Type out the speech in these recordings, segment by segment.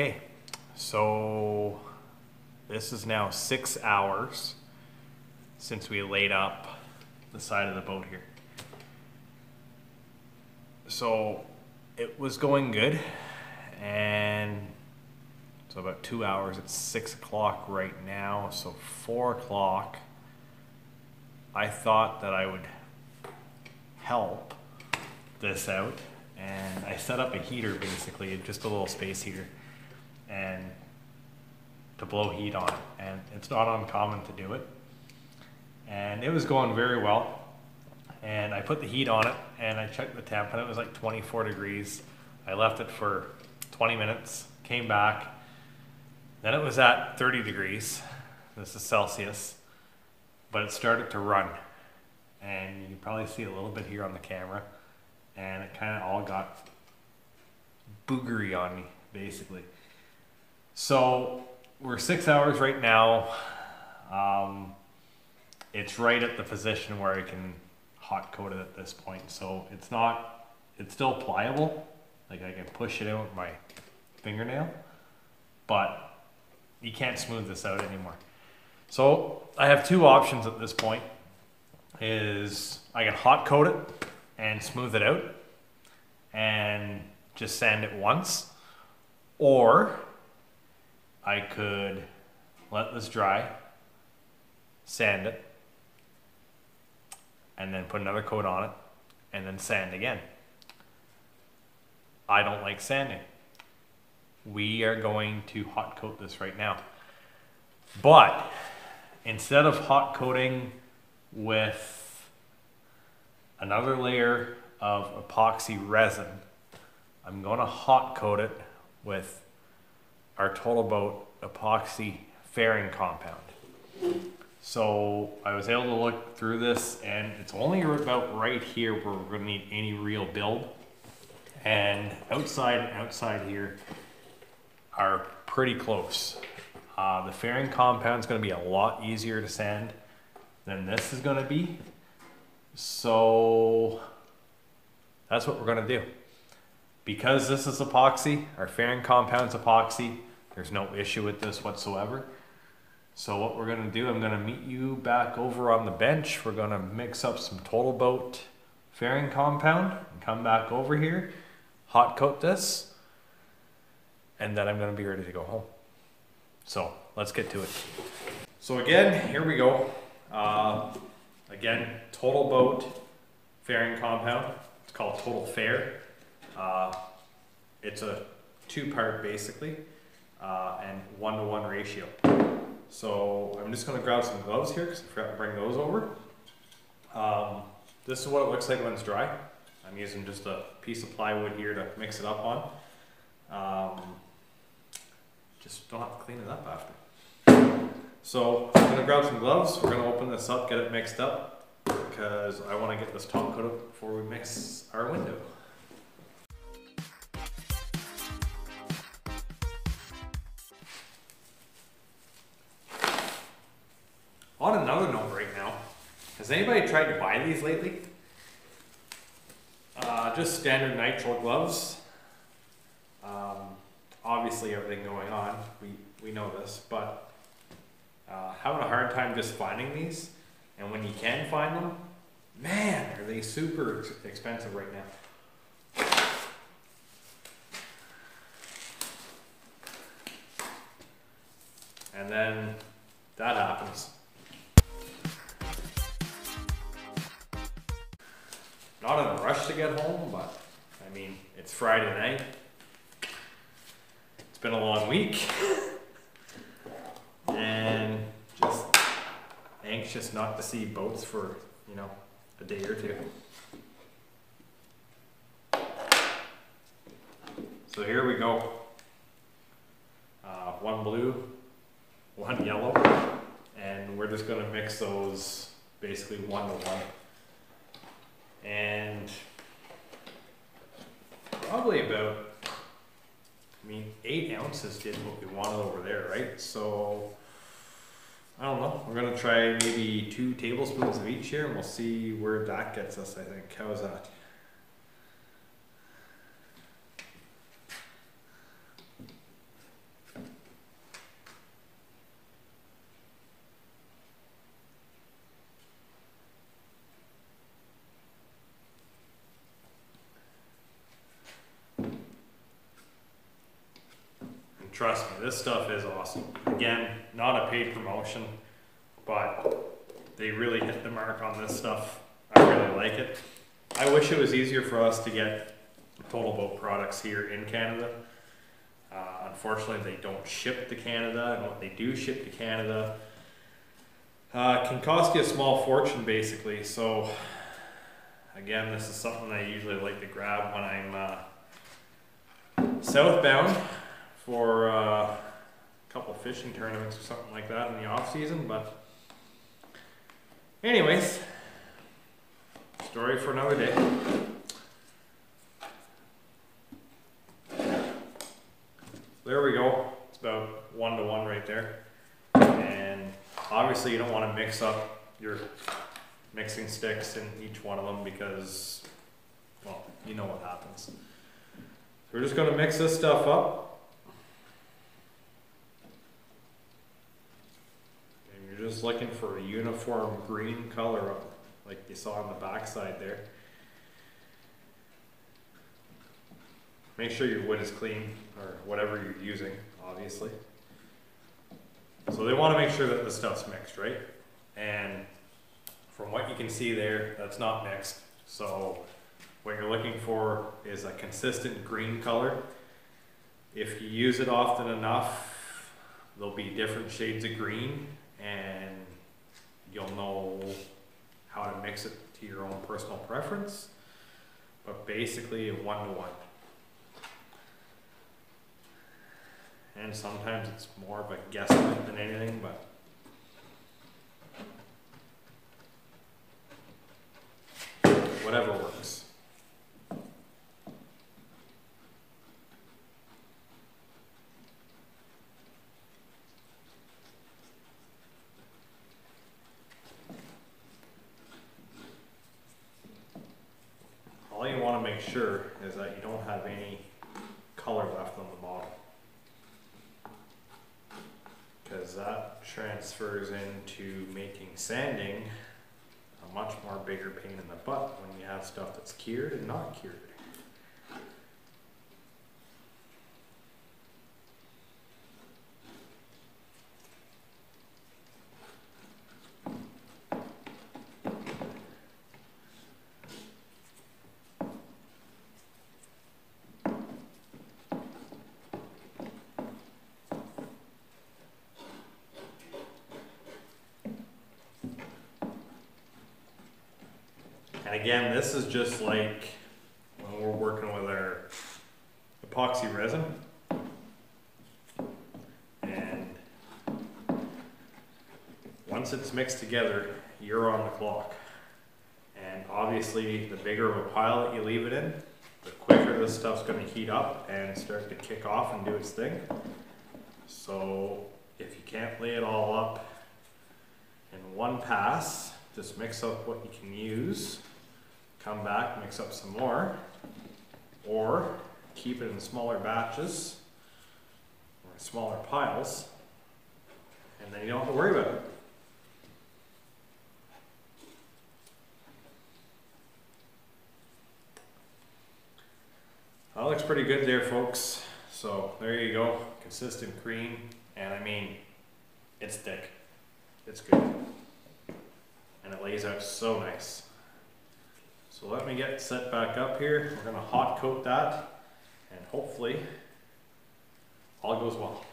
Okay, so this is now six hours since we laid up the side of the boat here. So it was going good, and so about two hours. It's six o'clock right now, so four o'clock. I thought that I would help this out, and I set up a heater basically, just a little space heater, and to blow heat on it. And it's not uncommon to do it. And it was going very well. And I put the heat on it and I checked the temp and it was like 24 degrees. I left it for 20 minutes, came back. Then it was at 30 degrees. This is Celsius. But it started to run. And you can probably see a little bit here on the camera. And it kind of all got boogery on me, basically. So we're six hours right now. Um, it's right at the position where I can hot coat it at this point. So it's not, it's still pliable. Like I can push it in with my fingernail, but you can't smooth this out anymore. So I have two options at this point is I can hot coat it and smooth it out and just sand it once or I could let this dry, sand it, and then put another coat on it, and then sand again. I don't like sanding. We are going to hot coat this right now. But instead of hot coating with another layer of epoxy resin, I'm going to hot coat it with our Total Boat epoxy fairing compound. So I was able to look through this and it's only about right here where we're gonna need any real build. And outside and outside here are pretty close. Uh, the fairing compound is gonna be a lot easier to sand than this is gonna be. So that's what we're gonna do. Because this is epoxy, our fairing compound's epoxy, there's no issue with this whatsoever. So what we're gonna do, I'm gonna meet you back over on the bench. We're gonna mix up some Total Boat fairing compound and come back over here, hot coat this, and then I'm gonna be ready to go home. So let's get to it. So again, here we go. Uh, again, Total Boat fairing compound. It's called Total Fair. Uh, it's a two part basically uh, and one to one ratio. So I'm just gonna grab some gloves here because I forgot to bring those over. Um, this is what it looks like when it's dry. I'm using just a piece of plywood here to mix it up on. Um, just don't have to clean it up after. So I'm gonna grab some gloves. We're gonna open this up, get it mixed up because I want to get this top coat up before we mix our window. Has anybody tried to buy these lately? Uh, just standard nitrile gloves. Um, obviously everything going on, we, we know this, but uh, having a hard time just finding these. And when you can find them, man, are they super ex- expensive right now. And then to get home, but I mean, it's Friday night. It's been a long week. and just anxious not to see boats for, you know, a day or two. So here we go. Uh, one blue, one yellow, and we're just gonna mix those basically one to one. And probably about, I mean, eight ounces did what we wanted over there, right? So, I don't know, we're gonna try maybe two tablespoons of each here and we'll see where that gets us, I think. How's that? Trust me, this stuff is awesome. Again, not a paid promotion, but they really hit the mark on this stuff. I really like it. I wish it was easier for us to get Total Boat products here in Canada. Uh, unfortunately, they don't ship to Canada, and what they do ship to Canada uh, can cost you a small fortune, basically. So, again, this is something I usually like to grab when I'm uh, southbound for uh, a couple fishing tournaments or something like that in the off season. But, anyways, story for another day. There we go. It's about one to one right there. And obviously you don't want to mix up your mixing sticks in each one of them because, well, you know what happens. So we're just going to mix this stuff up. And you're just looking for a uniform green color like you saw on the back side there. Make sure your wood is clean, or whatever you're using, obviously. So they want to make sure that the stuff's mixed, right? And from what you can see there, that's not mixed. So what you're looking for is a consistent green color. If you use it often enough, there'll be different shades of green and you'll know how to mix it to your own personal preference. But basically one to one. and sometimes it's more of a guesstimate than anything, but whatever works. All you want to make sure is that you don't have any color left on the bottom because that transfers into making sanding a much more bigger pain in the butt when you have stuff that's cured and not cured. Again, this is just like when we're working with our epoxy resin. And once it's mixed together, you're on the clock. And obviously, the bigger of a pile that you leave it in, the quicker this stuff's going to heat up and start to kick off and do its thing. So if you can't lay it all up in one pass, just mix up what you can use come back, mix up some more, or keep it in smaller batches or smaller piles, and then you don't have to worry about it. That looks pretty good there, folks. So there you go, consistent cream, and I mean, it's thick. It's good. And it lays out so nice. So let me get set back up here. We're gonna hot coat that and hopefully all goes well.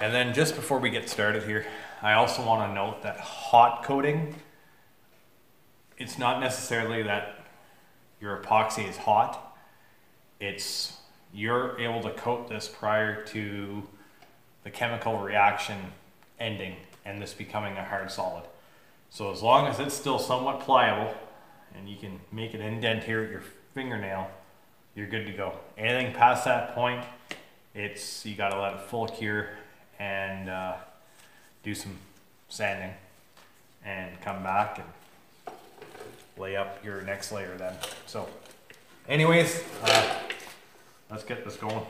And then just before we get started here, I also want to note that hot coating, it's not necessarily that your epoxy is hot. It's you're able to coat this prior to the chemical reaction ending and this becoming a hard solid. So as long as it's still somewhat pliable and you can make an indent here at your fingernail, you're good to go. Anything past that point, it's you gotta let it full cure and uh, do some sanding and come back and lay up your next layer then. So anyways, uh, let's get this going.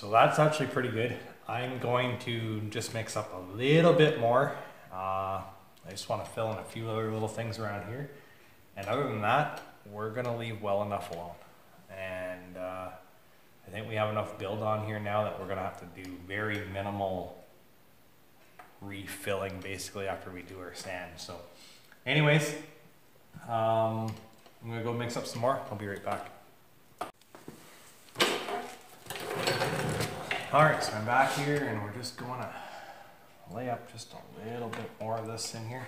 So that's actually pretty good. I'm going to just mix up a little bit more. Uh, I just want to fill in a few other little things around here. And other than that, we're going to leave well enough alone. And uh, I think we have enough build on here now that we're going to have to do very minimal refilling basically after we do our sand. So anyways, um, I'm going to go mix up some more. I'll be right back. All right, so I'm back here and we're just going to lay up just a little bit more of this in here.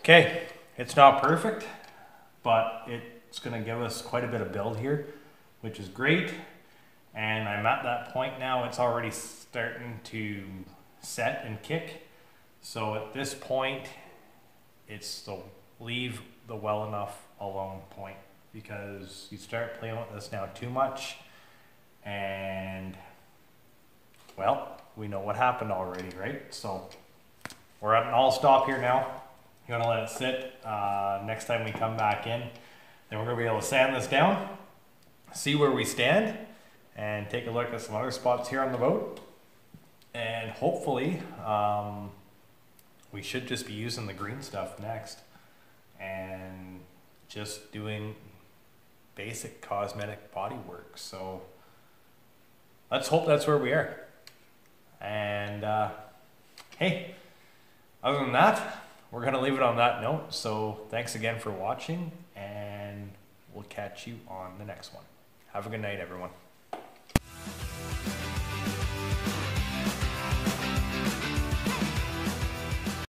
Okay, it's not perfect, but it's gonna give us quite a bit of build here, which is great. And I'm at that point now, it's already starting to set and kick. So at this point, it's the leave the well enough alone point because you start playing with this now too much and well, we know what happened already, right? So we're at an all stop here now. You want to let it sit. Uh, next time we come back in, then we're going to be able to sand this down, see where we stand, and take a look at some other spots here on the boat. And hopefully, um, we should just be using the green stuff next and just doing basic cosmetic body work. So let's hope that's where we are. And uh, hey, other than that, we're going to leave it on that note. So thanks again for watching, and we'll catch you on the next one. Have a good night, everyone.